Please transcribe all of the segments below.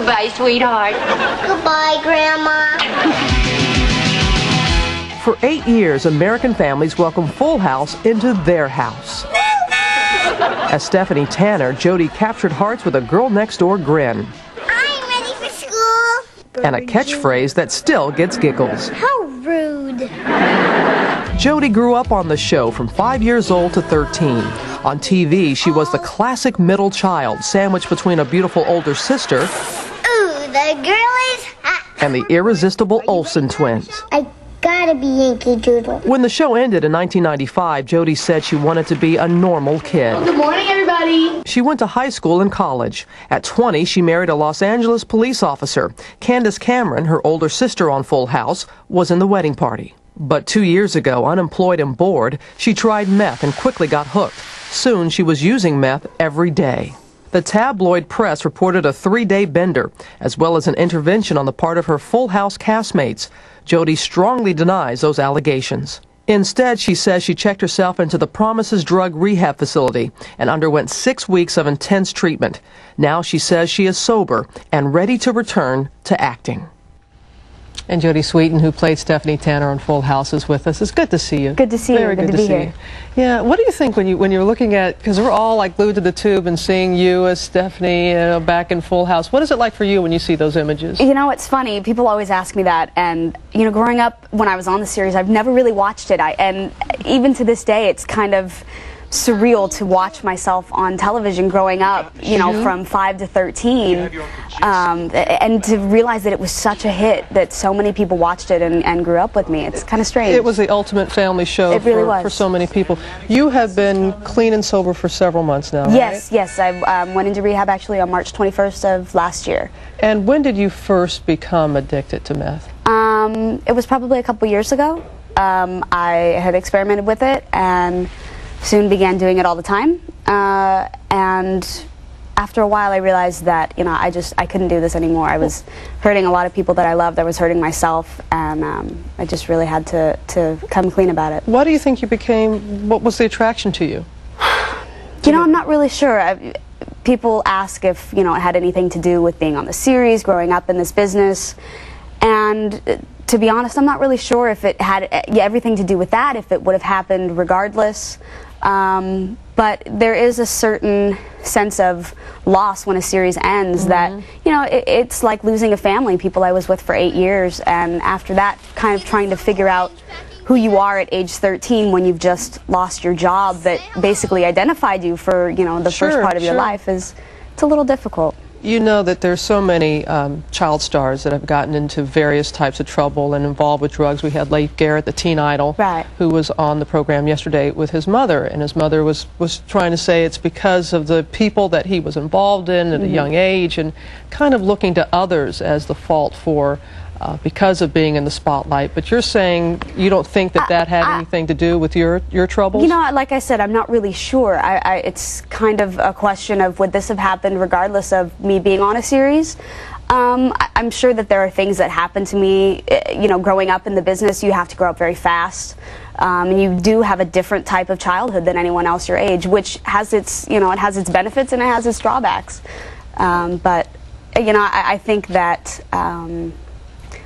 Goodbye, sweetheart. Goodbye, Grandma. For eight years, American families welcome Full House into their house. As Stephanie Tanner, Jodie captured hearts with a girl next door grin I'm ready for school. and a catchphrase that still gets giggles. How rude. Jodie grew up on the show from five years old to 13. On TV, she was the classic middle child, sandwiched between a beautiful older sister Ooh, the girl is hot. and the irresistible Olsen twins. I gotta be Yankee Doodle. When the show ended in 1995, Jodie said she wanted to be a normal kid. Good morning, everybody. She went to high school and college. At 20, she married a Los Angeles police officer. Candace Cameron, her older sister on Full House, was in the wedding party. But two years ago, unemployed and bored, she tried meth and quickly got hooked. Soon, she was using meth every day. The tabloid press reported a three day bender, as well as an intervention on the part of her Full House castmates. Jodie strongly denies those allegations. Instead, she says she checked herself into the Promises Drug Rehab Facility and underwent six weeks of intense treatment. Now she says she is sober and ready to return to acting. And Jodie Sweetin, who played Stephanie Tanner on Full House, is with us. It's good to see you. Good to see you. Very Good good, to be see here. you. Yeah. What do you think when you when you're looking at because we're all like glued to the tube and seeing you as Stephanie uh, back in Full House. What is it like for you when you see those images? You know, it's funny. People always ask me that, and you know, growing up when I was on the series, I've never really watched it. I and even to this day, it's kind of surreal to watch myself on television growing up. You know, from five to thirteen, um, and to realize that it was such a hit that so many people watched it and, and grew up with me. It's kind of strange. It was the ultimate family show It really for, was. for so many people. You have been clean and sober for several months now. right? Yes, yes. I um, went into rehab actually on March 21st of last year. And when did you first become addicted to meth? Um, it was probably a couple years ago. Um, I had experimented with it and soon began doing it all the time. Uh, and after a while, I realized that you know I just I couldn't do this anymore. I was hurting a lot of people that I loved. I was hurting myself, and um, I just really had to to come clean about it. Why do you think you became? What was the attraction to you? You know, I'm not really sure. I, people ask if you know it had anything to do with being on the series, growing up in this business, and to be honest, I'm not really sure if it had uh, everything to do with that. If it would have happened regardless, um, but there is a certain sense of loss when a series ends. That you know, it, it's like losing a family, people I was with for eight years, and after that, kind of trying to figure out who you are at age 13 when you've just lost your job that basically identified you for you know the first part of your life is it's a little difficult You know that there's so many um, child stars that have gotten into various types of trouble and involved with drugs. We had Leif Garrett, the teen idol, Right. who was on the program yesterday with his mother, and his mother was, was trying to say it's because of the people that he was involved in at a young age, and kind of looking to others as the fault for. Uh, because of being in the spotlight, but you're saying you don't think that that had I- anything to do with your your troubles. you know like i said i'm not really sure. I, I, it's kind of a question of would this have happened regardless of me being on a series? Um, i'm sure that there are things that happen to me eh, you know growing up in the business you have to grow up very fast. Um, and you do have a different type of childhood than anyone else your age which has its you know it has its benefits and it has its drawbacks. Um, but eh, you know i, I think that um,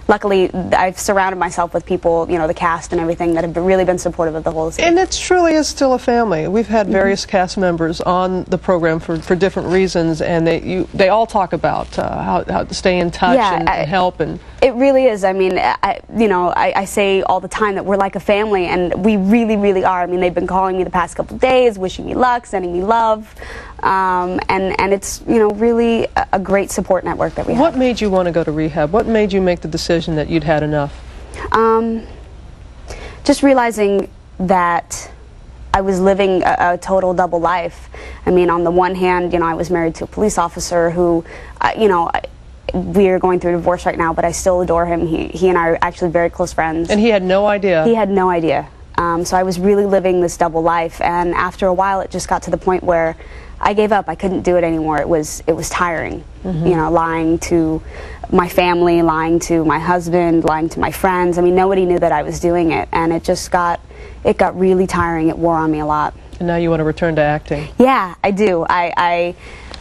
luckily i've surrounded myself with people you know the cast and everything that have really been supportive of the whole series And it truly is still a family. We've had Mm-hmm. various cast members on the program for, for different reasons, and they you, they all talk about uh, how, how to stay in touch Yeah, and, I- and help. And It really is. I mean, I, you know, I, I say all the time that we're like a family, and we really, really are. I mean, they've been calling me the past couple of days, wishing me luck, sending me love, um, and and it's you know really a, a great support network that we what have. What made you want to go to rehab? What made you make the decision that you'd had enough? Um, just realizing that I was living a, a total double life. I mean, on the one hand, you know, I was married to a police officer who, uh, you know. I- we're going through a divorce right now, but I still adore him. He, he and I are actually very close friends. And he had no idea. He had no idea. Um, so I was really living this double life, and after a while, it just got to the point where I gave up. I couldn't do it anymore. It was it was tiring. You know, lying to my family, lying to my husband, lying to my friends. I mean, nobody knew that I was doing it, and it just got it got really tiring. It wore on me a lot. and now you want to return to acting. Yeah, I do. I, I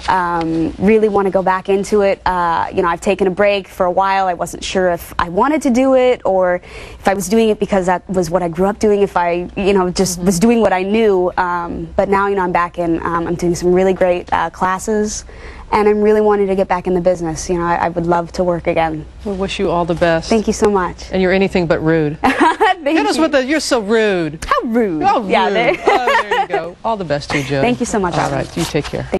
Um, really want to go back into it. Uh, you know, I've taken a break for a while. I wasn't sure if I wanted to do it or if I was doing it because that was what I grew up doing. If I, you know, just was doing what I knew. Um, but now, you know, I'm back in. Um, I'm doing some really great uh, classes, and I'm really wanting to get back in the business. You know, I, I would love to work again. We wish you all the best. Thank you so much. And you're anything but rude. Thank Hit us with the, you're so rude. How rude. Oh, Yeah, rude. there- oh, there you go. All the best to you, Joe. Thank you so much, All Robin. right, you take care.